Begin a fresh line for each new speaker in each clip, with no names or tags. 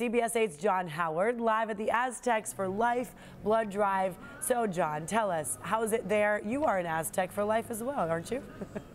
CBS 8's John Howard live at the Aztecs for Life Blood Drive. So, John, tell us, how's it there? You are an Aztec for life as well, aren't you?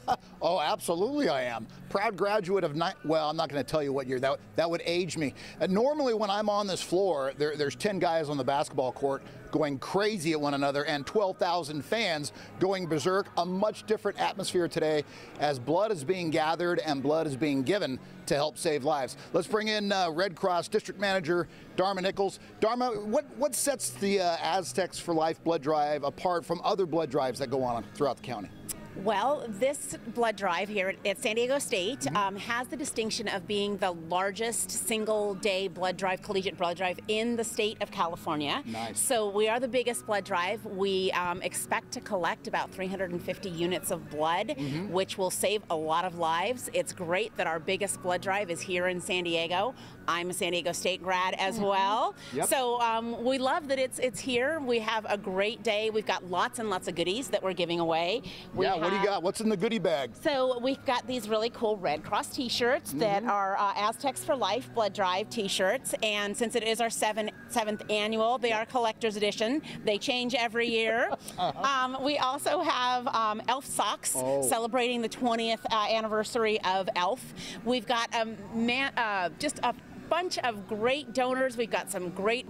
oh, absolutely I am. Proud graduate of, ni- well, I'm not going to tell you what year. That, that would age me. Uh, normally, when I'm on this floor, there, there's 10 guys on the basketball court going crazy at one another and 12,000 fans going berserk. A much different atmosphere today as blood is being gathered and blood is being given to help save lives. Let's bring in uh, Red Cross District Manager Dharma Nichols. Dharma, what, what sets the uh, Aztecs for Life blood drive apart from other blood drives that go on throughout the county?
Well, this blood drive here at San Diego State mm-hmm. um, has the distinction of being the largest single day blood drive, collegiate blood drive in the state of California.
Nice.
So we are the biggest blood drive. We um, expect to collect about 350 units of blood, mm-hmm. which will save a lot of lives. It's great that our biggest blood drive is here in San Diego. I'm a San Diego State grad as mm-hmm. well.
Yep.
So um, we love that it's it's here. We have a great day. We've got lots and lots of goodies that we're giving away.
We yeah, what do you got? What's in the goodie bag?
So we've got these really cool Red Cross T-shirts mm-hmm. that are uh, Aztecs for Life Blood Drive T-shirts, and since it is our seven, seventh annual, they are collector's edition. They change every year. uh-huh. um, we also have um, Elf socks oh. celebrating the 20th uh, anniversary of Elf. We've got a man, uh, just a bunch of great donors. We've got some great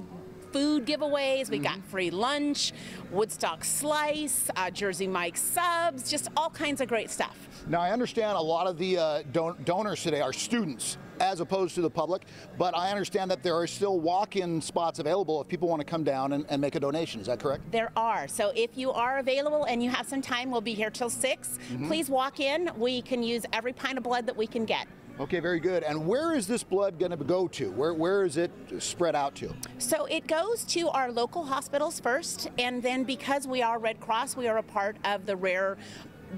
food giveaways. We mm-hmm. got free lunch, Woodstock Slice, uh, Jersey Mike subs, just all kinds of great stuff.
Now, I understand a lot of the uh, don- donors today are students as opposed to the public, but I understand that there are still walk in spots available if people want to come down and, and, make a donation. Is that correct?
There are. So if you are available and you have some time, we'll be here till 6. Mm-hmm. Please walk in. We can use every pint of blood that we can get.
Okay, very good. And where is this blood going to go to? Where, where is it spread out to?
So it goes to our local hospitals first, and then because we are Red Cross, we are a part of the rare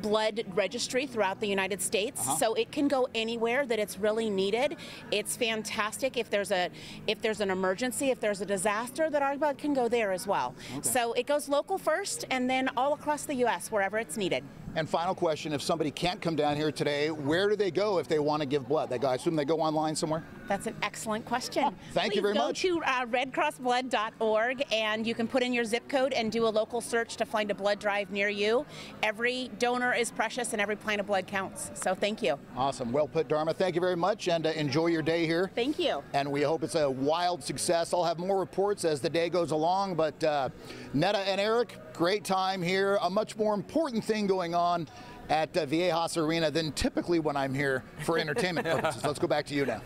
blood registry throughout the United States, uh-huh. so it can go anywhere that it's really needed. It's fantastic if there's a if there's an emergency, if there's a disaster, that our blood can go there as well. Okay. So it goes local first, and then all across the U.S. wherever it's needed.
And final question: If somebody can't come down here today, where do they go if they want to give blood? They go, I assume they go online somewhere.
That's an excellent question.
Thank
Please
you very
go
much.
Go to uh, redcrossblood.org and you can put in your zip code and do a local search to find a blood drive near you. Every donor is precious and every pint of blood counts. So thank you.
Awesome. Well put, Dharma. Thank you very much and uh, enjoy your day here.
Thank you.
And we hope it's a wild success. I'll have more reports as the day goes along, but uh, Neda and Eric, great time here. A much more important thing going on at uh, Viejas Arena than typically when I'm here for entertainment purposes. Let's go back to you now.